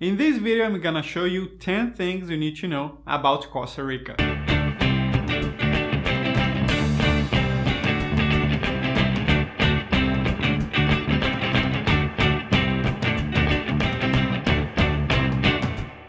In this video I'm gonna show you 10 things you need to know about Costa Rica.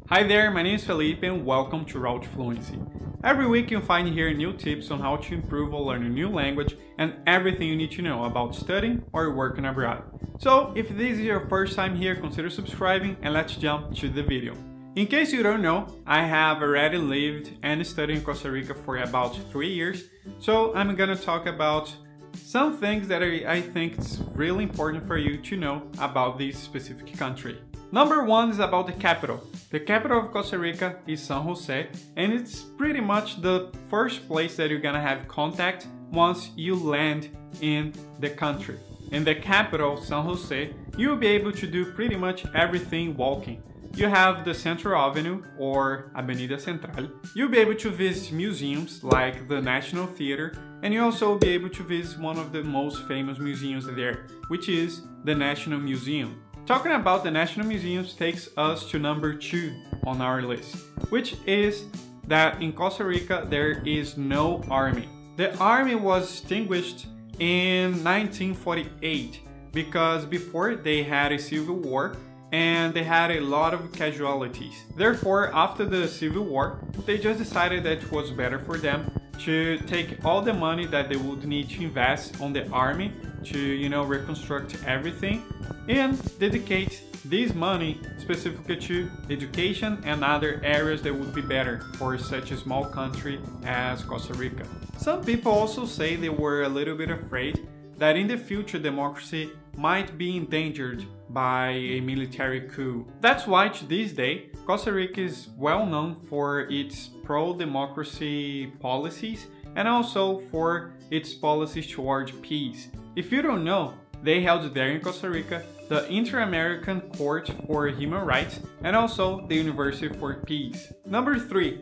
Hi there, my name is Felipe and welcome to Route Fluency. Every week you'll find here new tips on how to improve or learn a new language and everything you need to know about studying or working abroad. So if this is your first time here, consider subscribing and let's jump to the video. In case you don't know, I have already lived and studied in Costa Rica for about 3 years, so I'm gonna talk about some things that I think it's really important for you to know about this specific country. Number one is about the capital. The capital of Costa Rica is San Jose, and it's pretty much the first place that you're gonna have contact once you land in the country. In the capital, San Jose, you'll be able to do pretty much everything walking. You have the Central Avenue or Avenida Central. You'll be able to visit museums like the National Theater, and you also will be able to visit one of the most famous museums there, which is the National Museum. Talking about the National Museums takes us to number two on our list, which is that in Costa Rica there is no army. The army was extinguished in 1948 because before they had a civil war and they had a lot of casualties. Therefore, after the civil war, they just decided that it was better for them to take all the money that they would need to invest on the army to you know reconstruct everything and dedicate this money specifically to education and other areas that would be better for such a small country as Costa Rica. Some people also say they were a little bit afraid that in the future democracy might be endangered by a military coup. That's why to this day Costa Rica is well known for its pro-democracy policies and also for its policies towards peace. If you don't know, they held there in Costa Rica the Inter-American Court for Human Rights and also the University for Peace. Number 3.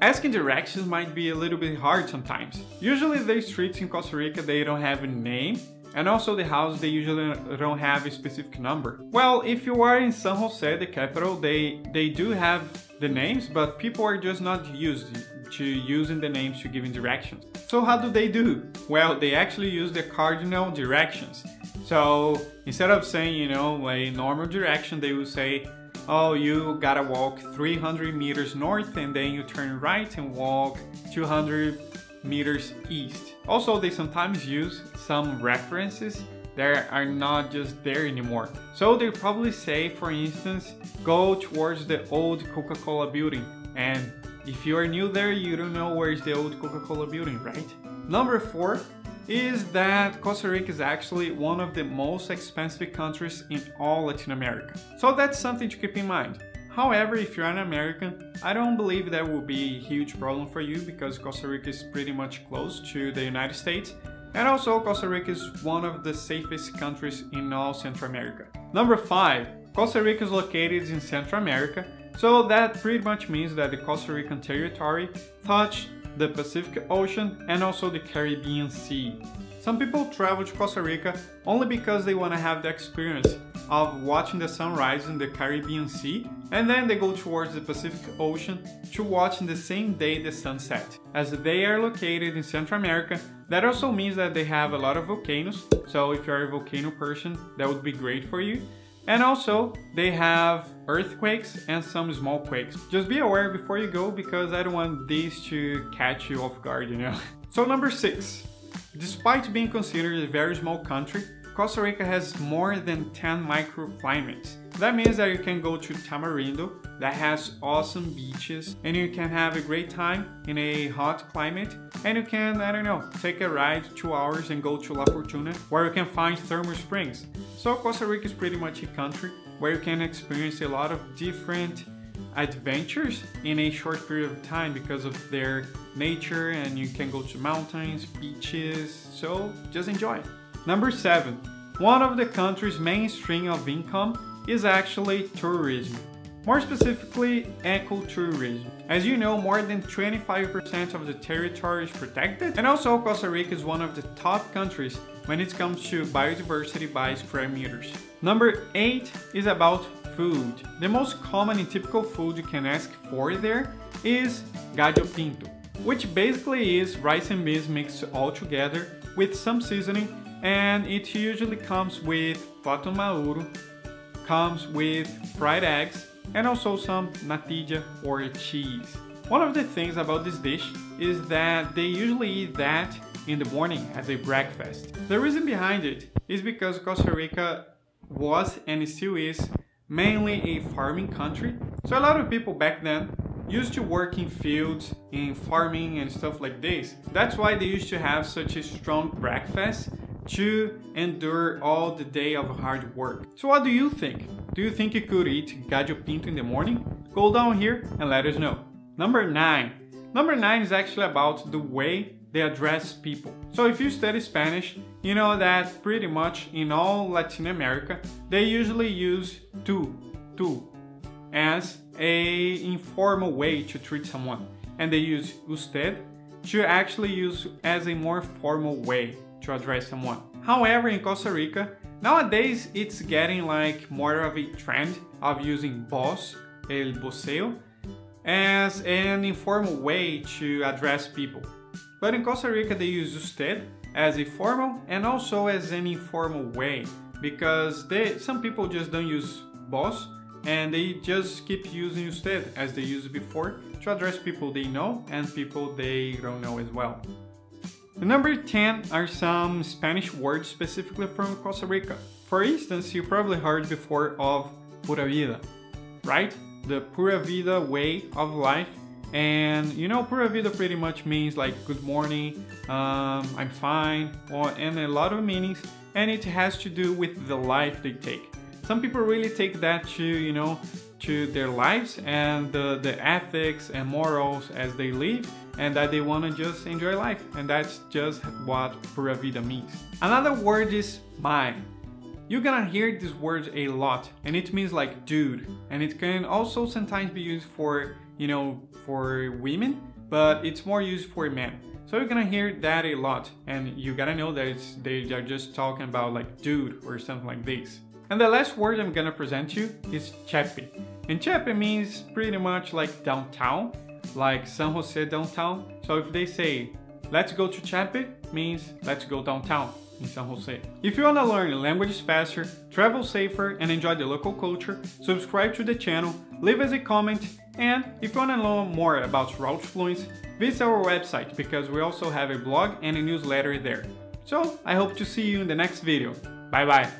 Asking directions might be a little bit hard sometimes. Usually the streets in Costa Rica they don't have a name and also the houses they usually don't have a specific number. Well, if you are in San Jose, the capital, they, they do have the names, but people are just not used to using the names to giving directions. So how do they do? Well, they actually use the cardinal directions. So instead of saying, you know, a normal direction, they will say, oh, you gotta walk 300 meters north and then you turn right and walk 200 meters east. Also, they sometimes use some references that are not just there anymore. So they probably say, for instance, go towards the old Coca-Cola building. And if you are new there, you don't know where is the old Coca-Cola building, right? Number four is that Costa Rica is actually one of the most expensive countries in all Latin America. So that's something to keep in mind. However, if you're an American, I don't believe that will be a huge problem for you because Costa Rica is pretty much close to the United States. And also, Costa Rica is one of the safest countries in all Central America. Number 5. Costa Rica is located in Central America, so that pretty much means that the Costa Rican territory touches the Pacific Ocean and also the Caribbean Sea. Some people travel to Costa Rica only because they want to have the experience of watching the sunrise in the Caribbean Sea and then they go towards the Pacific Ocean to watch in the same day the sunset. As they are located in Central America, that also means that they have a lot of volcanoes, so if you're a volcano person, that would be great for you. And also, they have earthquakes and some small quakes. Just be aware before you go because I don't want these to catch you off guard, you know. So number 6. Despite being considered a very small country, Costa Rica has more than 10 microclimates. That means that you can go to Tamarindo, that has awesome beaches, and you can have a great time in a hot climate, and you can, I don't know, take a ride two hours and go to La Fortuna, where you can find thermal springs. So Costa Rica is pretty much a country where you can experience a lot of different adventures in a short period of time because of their nature and you can go to mountains, beaches, so just enjoy. Number 7. One of the country's main stream of income is actually tourism. More specifically, ecotourism. As you know, more than 25% of the territory is protected, and also Costa Rica is one of the top countries when it comes to biodiversity by square meters. Number 8 is about food. The most common and typical food you can ask for there is gallo pinto, which basically is rice and beans mixed all together with some seasoning and it usually comes with pato maduro, comes with fried eggs and also some natilla or cheese. One of the things about this dish is that they usually eat that in the morning as a breakfast. The reason behind it is because Costa Rica was and still is mainly a farming country. So a lot of people back then used to work in fields, in farming and stuff like this. That's why they used to have such a strong breakfast to endure all the day of hard work. So what do you think? Do you think you could eat gallo pinto in the morning? Go down here and let us know. Number 9. Number 9 is actually about the way they address people. So if you study Spanish, you know that pretty much in all Latin America, they usually use tú, tú, as a informal way to treat someone. And they use usted to actually use as a more formal way to address someone. However, in Costa Rica, nowadays it's getting like more of a trend of using vos, el voseo, as an informal way to address people. But in Costa Rica, they use usted as a formal and also as an informal way because they some people just don't use vos and they just keep using usted as they used before to address people they know and people they don't know as well. The number 10 are some Spanish words specifically from Costa Rica. For instance, you probably heard before of pura vida, right? The pura vida way of life and you know pura vida pretty much means like good morning um, i'm fine or and a lot of meanings and it has to do with the life they take some people really take that to you know to their lives and the, the ethics and morals as they live and that they want to just enjoy life and that's just what pura vida means another word is mae you're gonna hear this word a lot and it means like dude and it can also sometimes be used for you know, for women, but it's more used for men. So you're gonna hear that a lot, and you gotta know that they are just talking about like dude or something like this. And the last word I'm gonna present you is chepe. And chepe means pretty much like downtown, like San Jose downtown. So if they say, let's go to chepe, means let's go downtown in San Jose. If you want to learn languages faster, travel safer, and enjoy the local culture, subscribe to the channel, leave us a comment, and if you want to know more about Route Fluency, visit our website because we also have a blog and a newsletter there. So I hope to see you in the next video. Bye bye!